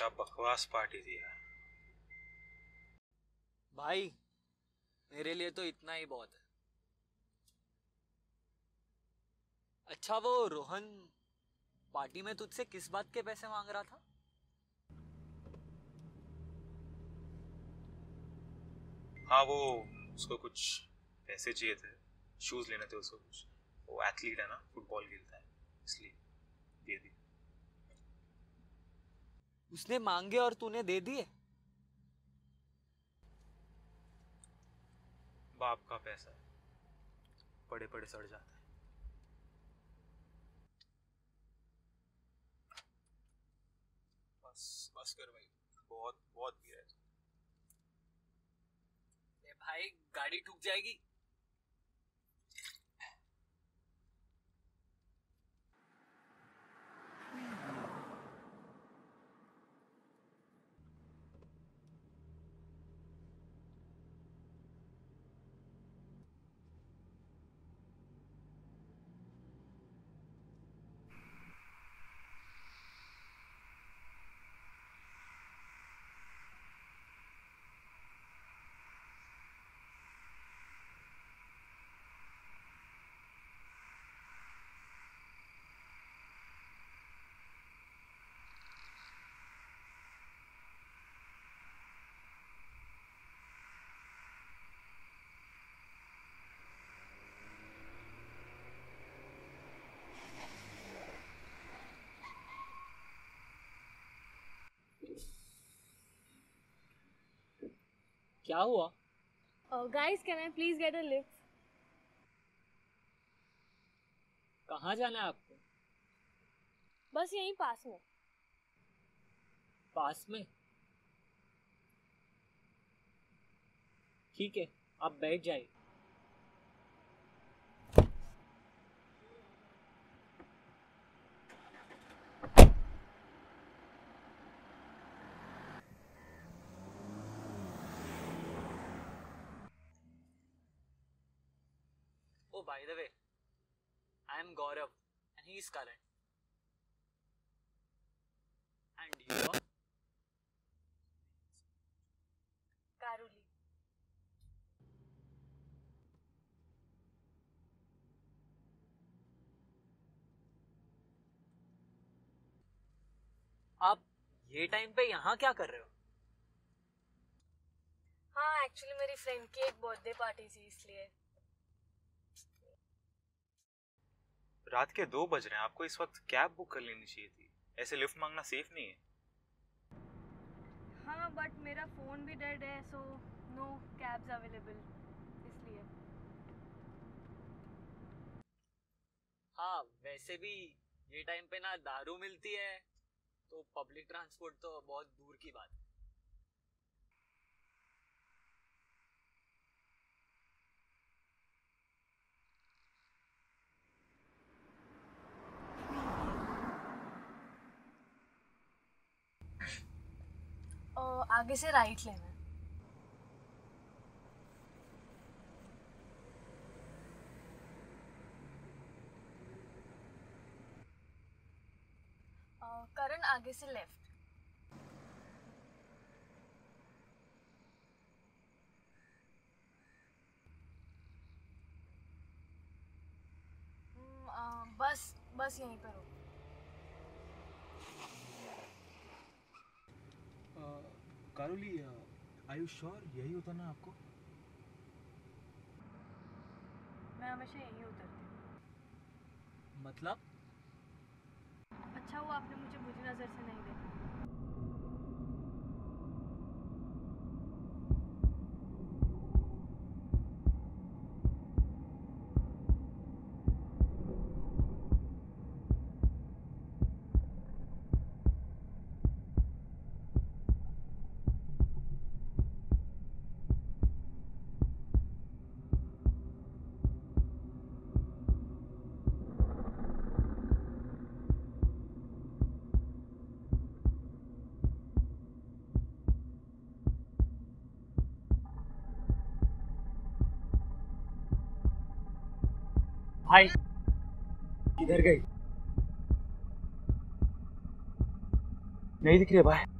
क्या बकवास पार्टी थी यार भाई मेरे लिए तो इतना ही बहुत है। अच्छा वो रोहन पार्टी में तुझसे किस बात के पैसे मांग रहा था? हाँ वो उसको कुछ पैसे चाहिए थे। शूज़ लेने थे उसको कुछ। वो एथलीट है ना फुटबॉल खेलता है इसलिए दे दी। उसने मांगे और तूने दे दिए। बाप का पैसा है पड़े पड़े सड़ जाता है। बस बस कर भाई बहुत बहुत पिया है। ए भाई गाड़ी ठुक जाएगी। क्या हुआ? Guys can I please get a lift? कहाँ जाना है आपको? बस यहीं पास में। पास में? ठीक है आप बैठ जाइए। Oh, by the way, I am Gaurav and he is Karan. And you are? कारुली आप ये टाइम पे यहाँ क्या कर रहे हो हाँ एक्चुअली मेरी फ्रेंड की एक बर्थडे पार्टी थी इसलिए रात के दो बज रहे हैं आपको इस वक्त कैब बुक कर लेनी चाहिए थी। ऐसे लिफ्ट मांगना सेफ़ नहीं है। हाँ बट मेरा फ़ोन भी डेड है सो नो कैब्स अवेलेबल इसलिए। हाँ वैसे भी ये टाइम पे ना दारू मिलती है तो पब्लिक ट्रांसपोर्ट तो बहुत दूर की बात है और आगे से राइट लेना है। करण आगे से लेफ़्ट। हम्म, बस बस यहीं पर हो। कारोली आयु श्योर यही होता ना आपको? मैं हमेशा यही उतरती हूँ। मतलब? अच्छा वो आपने मुझे बुरी नज़र से नहीं भाई। किधर गई। नहीं दिख रही भाई।